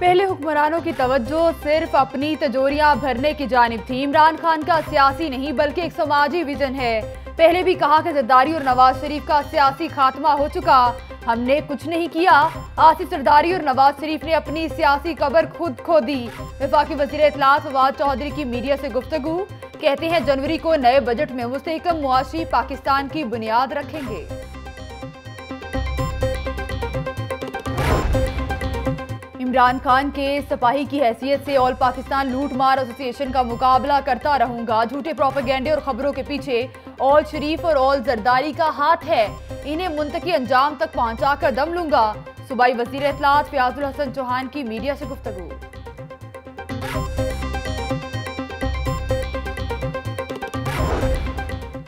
پہلے حکمرانوں کی توجہ صرف اپنی تجوریاں بھرنے کی جانب تھی۔ عمران خان کا سیاسی نہیں بلکہ ایک سماجی ویژن ہے۔ پہلے بھی کہا کہ زرداری اور نواز شریف کا سیاسی خاتمہ ہو چکا۔ ہم نے کچھ نہیں کیا۔ آصف سرداری اور نواز شریف نے اپنی سیاسی قبر خود کھو دی۔ وفاقی وزیر اطلاعات فواد چوہدری کی میڈیا سے گفتگو۔ کہتے ہیں جنوری کو نئے بجٹ میں مستحکم معاشی پاکستان کی بنیاد رکھیں گے۔ عمران خان کے سپاہی کی حیثیت سے آل پاکستان لوٹ مار اسوسییشن کا مقابلہ کرتا رہوں گا۔ جھوٹے پروپیگینڈے اور خبروں کے پیچھے آل شریف اور آل زرداری کا ہاتھ ہے۔ انہیں منتقی انجام تک پہنچا کر دم لوں گا۔ صوبائی وزیر اطلاعات فیاض الحسن چوہان کی میڈیا سے گفتگو۔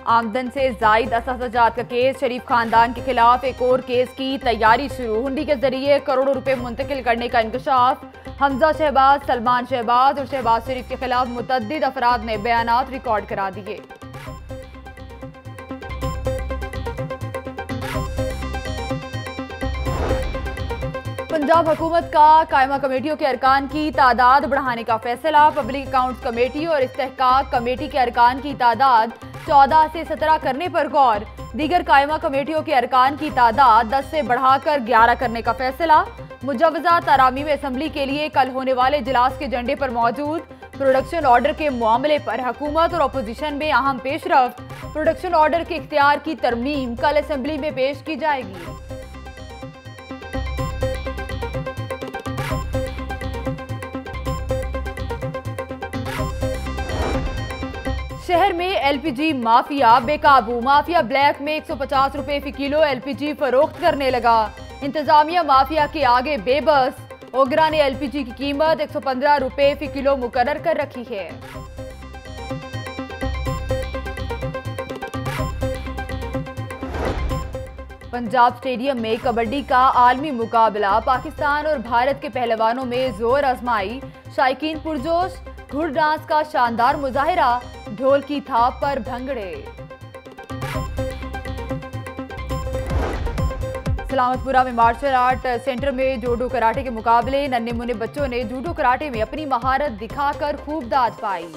آمدن سے زائد اساتذات کا کیس، شریف خاندان کے خلاف ایک اور کیس کی تیاری شروع۔ ہنڈی کے ذریعے کروڑوں روپے منتقل کرنے کا انکشاف۔ حمزہ شہباز، سلمان شہباز اور شہباز شریف کے خلاف متعدد افراد نے بیانات ریکارڈ کرا دیے۔ پنجاب حکومت کا قائمہ کمیٹیوں کے ارکان کی تعداد بڑھانے کا فیصلہ۔ پبلک اکاؤنٹس کمیٹی اور استحقاق کمیٹی کے ارکان کی تعداد چودہ سے سترہ کرنے پر غور۔ دیگر قائمہ کمیٹیوں کے ارکان کی تعداد دس سے بڑھا کر گیارہ کرنے کا فیصلہ۔ مجوزہ ترامیم اسمبلی کے لیے کل ہونے والے اجلاس کے جنڈے پر موجود۔ پروڈکشن آرڈر کے معاملے پر حکومت اور اپوزیشن میں اہم پیش رفت۔ پروڈکشن آرڈر کے اختیار کی ترمیم کل اسمبلی میں پیش کی جائے گی۔ شہر میں ایل پی جی مافیا، بے قابو مافیا بلیک میں ایک سو پچاس روپے فی کلو ایل پی جی فروخت کرنے لگا۔ انتظامیہ مافیا کے آگے بے بس۔ اوگرا نے ایل پی جی کی قیمت ایک سو پندرہ روپے فی کلو مقرر کر رکھی ہے۔ پنجاب سٹیڈیم میں کبڈی کا عالمی مقابلہ۔ پاکستان اور بھارت کے پہلوانوں میں زور آزمائی۔ شائقین پرجوش، گھڑ ڈانس کا شاندار مظاہرہ۔ ڈھول کی تھاپ پر بھنگڑے۔ سلامت پورا میں مارشل آرٹ سینٹر میں جوڈو کراٹے کے مقابلے ننے منے بچوں نے جوڈو کراٹے میں اپنی مہارت دکھا کر خوب داد پائی۔